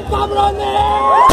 ¡Vamos!